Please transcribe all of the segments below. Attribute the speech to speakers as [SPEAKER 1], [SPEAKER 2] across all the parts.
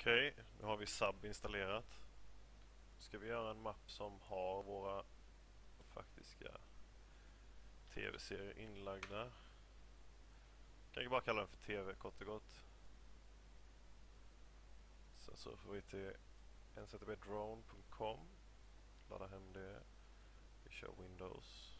[SPEAKER 1] Okej, okay, nu har vi sub installerat. Ska vi göra en mapp som har våra faktiska tv-serier inlagda. Kan jag bara kalla den för tv kort och gott. Sen så får vi till nctbdrone.com ladda hem det. Vi kör Windows.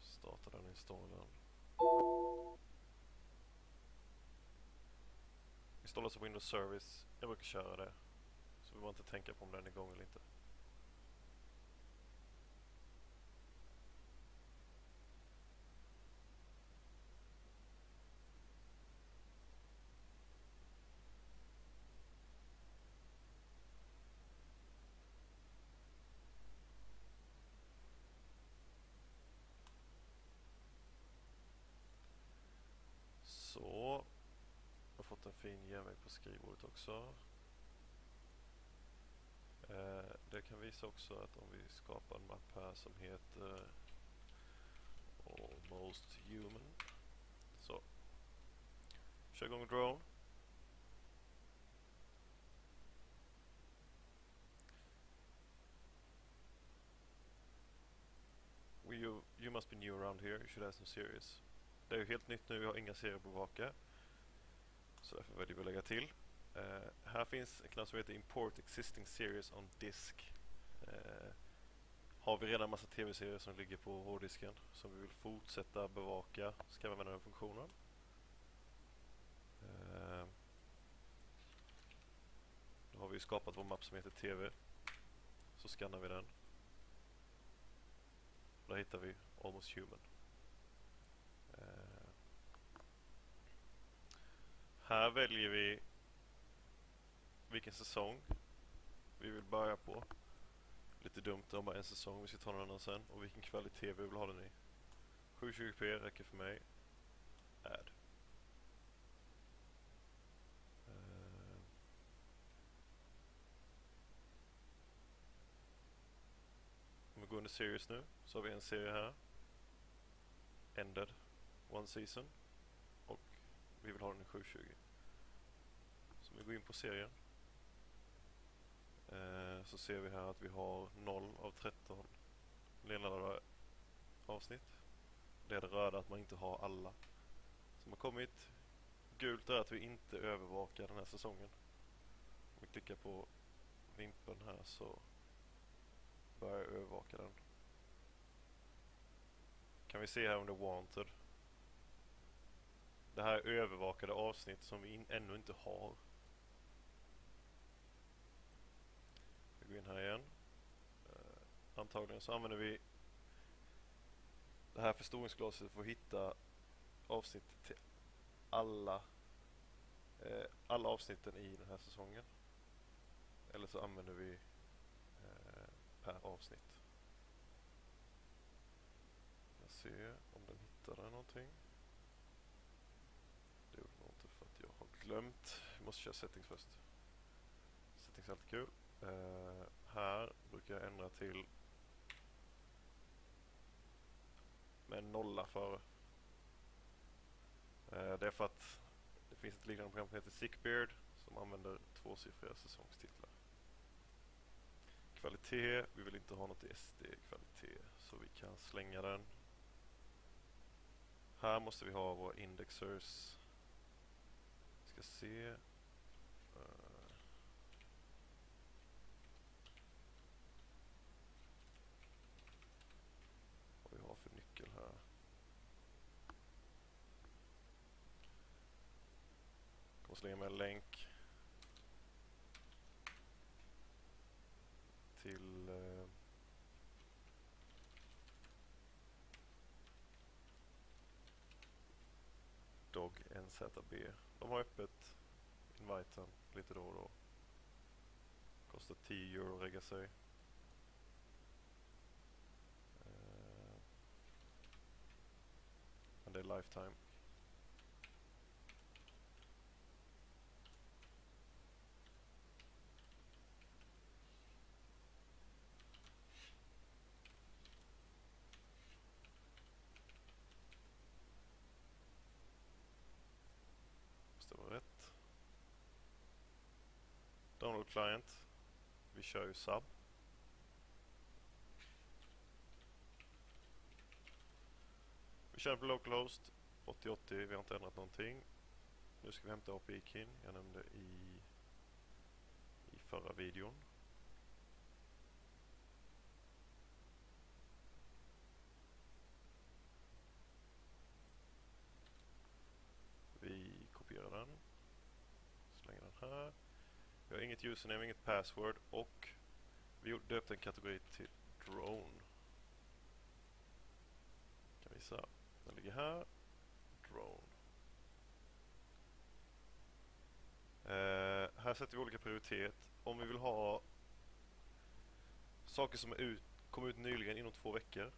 [SPEAKER 1] Starta den installen. Installas av Windows Service. Jag brukar köra det. Så vi behöver inte tänka på om den är igång eller inte. Så. Jag har fått en fin genväg på skrivbordet också. Eh, det kan visa också att om vi skapar en mapp här som heter eh, Almost Human. Så. Kör igång drone. You, you must be new around here, you should have some series. Det är ju helt nytt nu, vi har inga serier att bevaka. Så därför väljer vi att lägga till. Uh, här finns en knapp som heter Import Existing Series on Disk. Uh, har vi redan massa tv-serier som ligger på hårddisken som vi vill fortsätta bevaka så kan vi använda den funktionen. Uh, då har vi skapat vår mapp som heter TV. Så skannar vi den. Där hittar vi Almost Human. Här väljer vi vilken säsong vi vill börja på. Lite dumt om bara en säsong, vi ska ta någon annan sen. Och vilken kvalitet vi vill ha den i. 720p räcker för mig. Add. Eh. Om vi går under series nu så har vi en serie här. Ended. One season vi vill ha den i 720. Så om vi går in på serien eh, så ser vi här att vi har 0 av 13 nedladdade avsnitt. Det är det röda att man inte har alla som har kommit. Gult är att vi inte övervakar den här säsongen. Om vi klickar på vimpen här så börjar jag övervaka den. Kan vi se här under Wanted det här övervakade avsnitt som vi in, ännu inte har. Vi går in här igen. Uh, antagligen så använder vi det här förstoringsglaset för att hitta avsnitt till alla uh, alla avsnitten i den här säsongen. Eller så använder vi uh, per avsnitt. Jag ser om den hittar där någonting. Glömt. Vi måste köra settings först. Settings är alltid kul. Uh, här brukar jag ändra till med en nolla före. Uh, det är för att det finns ett liknande program som heter Sickbeard som använder tvåsiffriga säsongstitlar. Kvalitet, vi vill inte ha något SD-kvalitet så vi kan slänga den. Här måste vi ha våra indexers ska se. Eh, vad vi har för nyckel här. Jag kommer slänga med en länk. Till... Uh. ZB. De har öppet inviten lite då och då. Kostar 10 euro att regga sig. Eh, men det är lifetime. Download client. Vi kör ju sub. Vi kör på localhost 8080, vi har inte ändrat någonting. Nu ska vi hämta API-kin, jag nämnde i, i förra videon. Vi kopierar den, slänger den här. Vi har inget username, inget password och vi döpte en kategori till drone. Kan visa. Den ligger här. Drone. Eh, här sätter vi olika prioritet. Om vi vill ha saker som är ut, kom ut nyligen inom två veckor.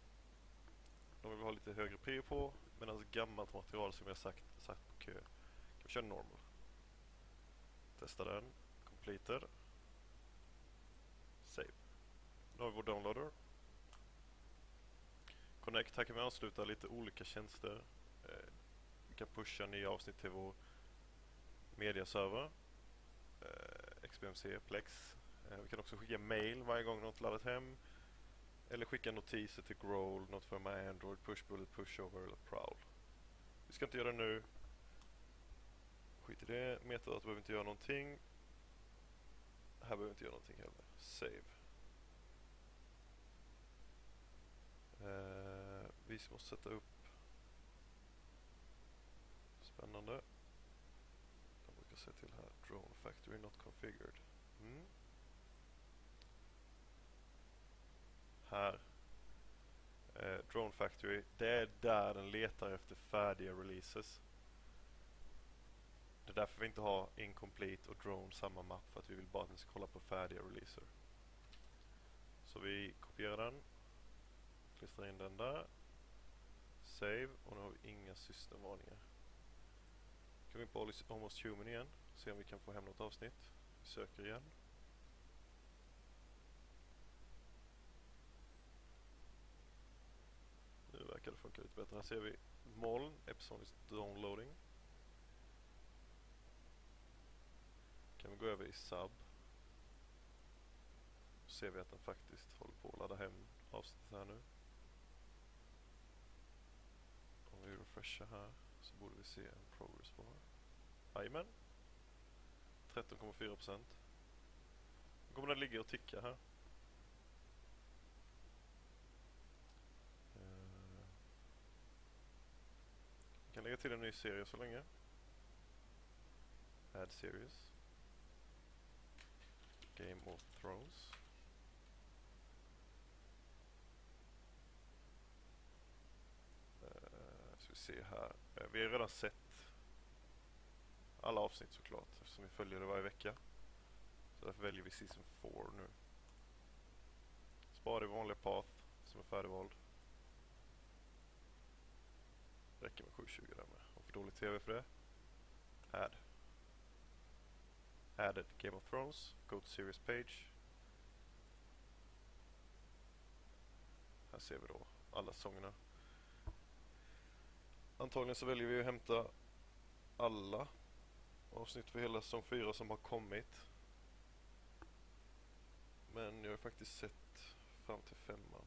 [SPEAKER 1] De vill vi ha lite högre prio på. Medan gammalt material som jag sagt, sagt på kö. Kan vi köra normal. Testa den. Completed. Save. Nu har vi vår downloader. Connect, här kan vi ansluta lite olika tjänster. Eh, vi kan pusha nya avsnitt till vår mediaserver. Eh, XBMC, Plex. Eh, vi kan också skicka mail varje gång något laddat hem. Eller skicka notiser till Growl, något för My Android, Pushbullet, Pushover eller Prowl. Vi ska inte göra det nu. Skit i det. Metadata behöver inte göra någonting. Här behöver vi inte göra någonting heller. Save. Eh, vi måste sätta upp Spännande. Jag brukar säga till här Drone Factory Not Configured. Mm. Här. Eh, Drone Factory. Det är där den letar efter färdiga releases. Det är därför vi inte har Incomplete och Drone samma mapp. För att vi vill bara att ni ska kolla på färdiga releaser. Så vi kopierar den. Klistrar in den där. Save. Och nu har vi inga systemvarningar. Kan vi in på Almost Human igen. Se om vi kan få hem något avsnitt. Vi söker igen. Nu verkar det funka lite bättre. Här ser vi moln. Epson downloading. Kan vi gå över i sub. Så ser vi att den faktiskt håller på att ladda hem avsnittet här nu. Om vi refreshar här så borde vi se en progress bar. Jajamän. 13,4 procent. Nu kommer den ligga och ticka här. Eh. Vi kan lägga till en ny serie så länge. Add series. Game of Thrones. Uh, ska vi se här. Uh, vi har redan sett alla avsnitt såklart eftersom vi följer det varje vecka. Så därför väljer vi Season 4 nu. Spara i vanliga path som är färdigvald. Räcker med 720 där med. Och för dålig TV för det. Add. Added Game of Thrones. Go to series page. Här ser vi då alla säsongerna. Antagligen så väljer vi att hämta alla avsnitt för hela säsong 4 som har kommit. Men jag har faktiskt sett fram till femman.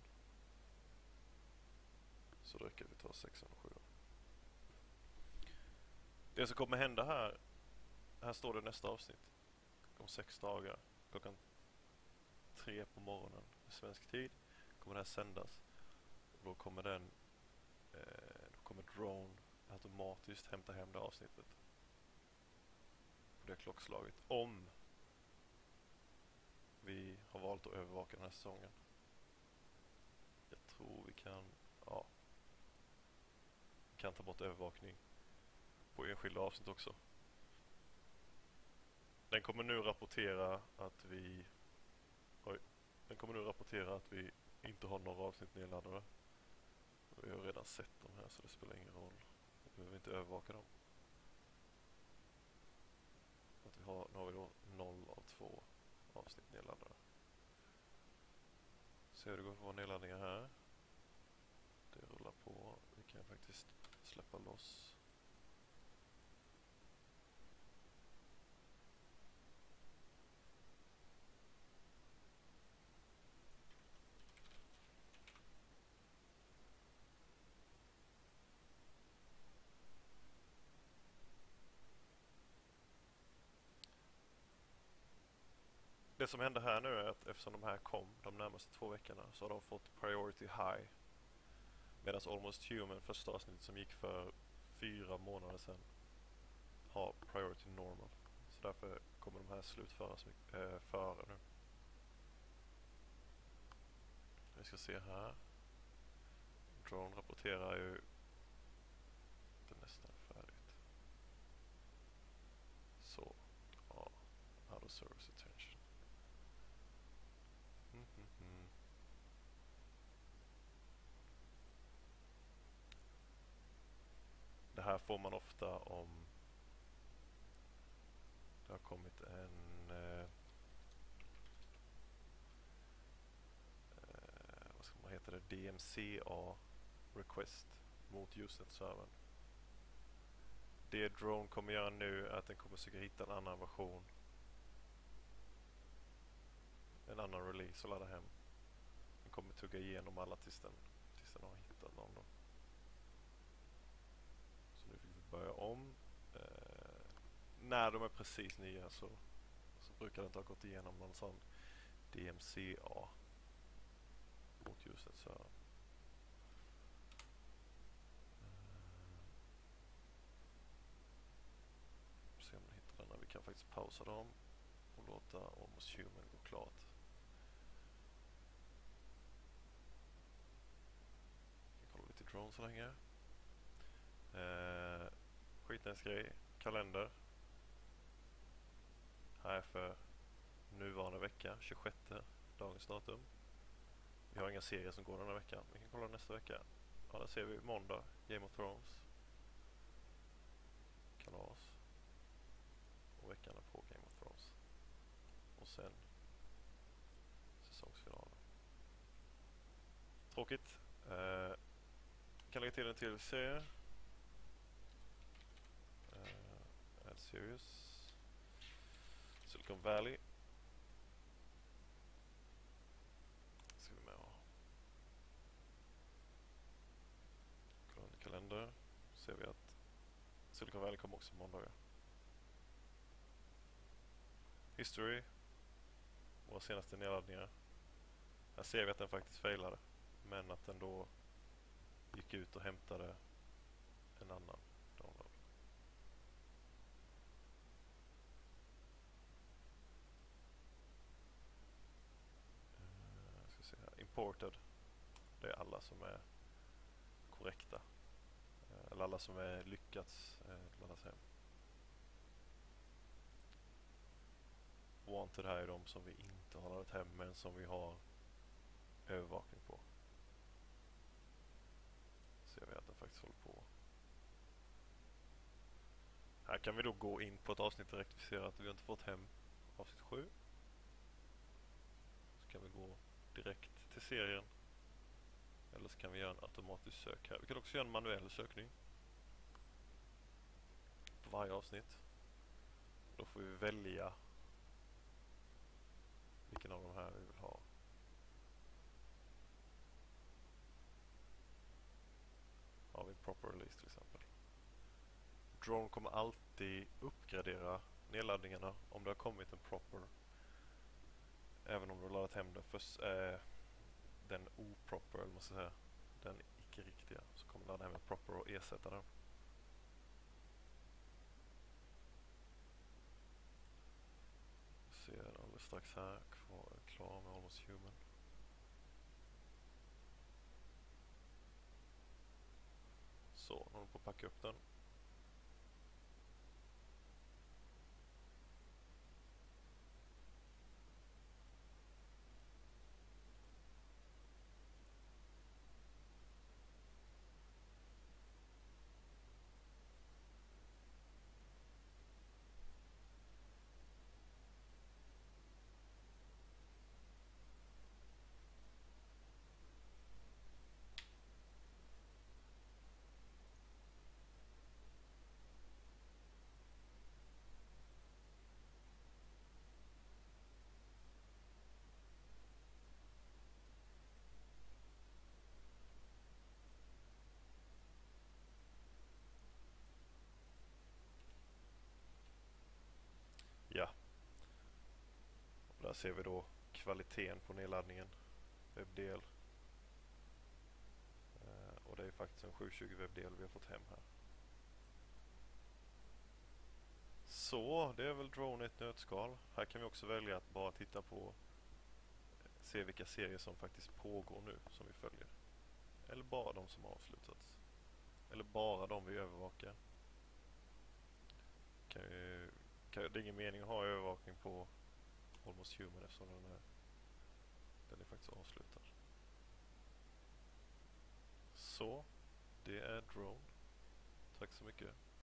[SPEAKER 1] Så det räcker vi ta sexan och sjuan. Det som kommer hända här, här står det nästa avsnitt. Om sex dagar, klockan tre på morgonen svensk tid, kommer det här sändas. Och då kommer den, eh, då kommer Drone automatiskt hämta hem det avsnittet på det klockslaget om vi har valt att övervaka den här säsongen. Jag tror vi kan, ja, vi kan ta bort övervakning på enskilda avsnitt också. Den kommer nu rapportera att vi, oj, den kommer nu rapportera att vi inte har några avsnitt nedladdade. Vi har redan sett dem här så det spelar ingen roll. Vi behöver inte övervaka dem vi har, nu har vi då 0 av 2 avsnitt nedladdade. Se hur det går för våra nedladdningar här. Det rullar på. Vi kan faktiskt släppa loss det som händer här nu är att eftersom de här kom de närmaste två veckorna så har de fått priority high. Medan Almost Human, första avsnittet som gick för fyra månader sedan, har priority normal. Så därför kommer de här slutföras äh, eh, före nu. Vi ska se här. Drone rapporterar ju det nästan färdigt. Så, ja, out of service Det här får man ofta om det har kommit en eh, eh vad ska man heta det, DMCA request mot Usenet-servern. Det Drone kommer göra nu är att den kommer försöka hitta en annan version. En annan release och ladda hem. Den kommer tugga igenom alla tills den, tills den har hittat någon. Då. Så nu fick vi börja om. Eh, när de är precis nya så, så brukar det inte ha gått igenom någon sån DMCA mot Usenet-servern. Eh. kan faktiskt pausa dem och låta Almost Human gå klart. Vi kollar lite drone så länge. Eh, skitnice grej. Kalender. Här är för nuvarande vecka, 26 dagens datum. Vi har inga serier som går den här veckan. Vi kan kolla nästa vecka. Ja, där ser vi måndag, Game of Thrones. Kalas och veckan på Game of Thrones. Och sen säsongsfinalen. Tråkigt. Eh, kan lägga till en till serie. Eh, add series. Silicon Valley. Ska vi med och Kolla kalender. Ser vi att Silicon Valley kommer också på måndagar. History. Våra senaste nedladdningar. Här ser vi att den faktiskt failade. Men att den då gick ut och hämtade en annan download. Uh, ska Det är alla som är korrekta. Eh, eller alla som är lyckats eh, laddas hem. Wanted här är de som vi inte har laddat hem men som vi har övervakning på. Ser vi att den faktiskt håller på. Här kan vi då gå in på ett avsnitt direkt. Vi ser att vi inte fått hem avsnitt 7. Så kan vi gå direkt till serien. Eller så kan vi göra en automatisk sök här. Vi kan också göra en manuell sökning. På varje avsnitt. Då får vi välja vilken av de här vi vill ha. Har vi proper release till exempel. Drone kommer alltid uppgradera nedladdningarna om det har kommit en proper. Även om du har laddat hem den först, eh, den oproper eller måste säga. Den icke-riktiga. Så kommer ladda hem en proper och ersätta den. Ser alldeles strax här klar med Almost Human. Så, nu håller på att packa upp den. Där ser vi då kvaliteten på nedladdningen. WebDL. Eh, och det är faktiskt en 720 WebDL vi har fått hem här. Så, det är väl drone i ett nötskal. Här kan vi också välja att bara titta på eh, se vilka serier som faktiskt pågår nu som vi följer. Eller bara de som har avslutats. Eller bara de vi övervakar. Kan ju, kan, det är ingen mening att ha övervakning på Almost Human eftersom den är, den är faktiskt avslutad. Så, det är Drone. Tack så mycket.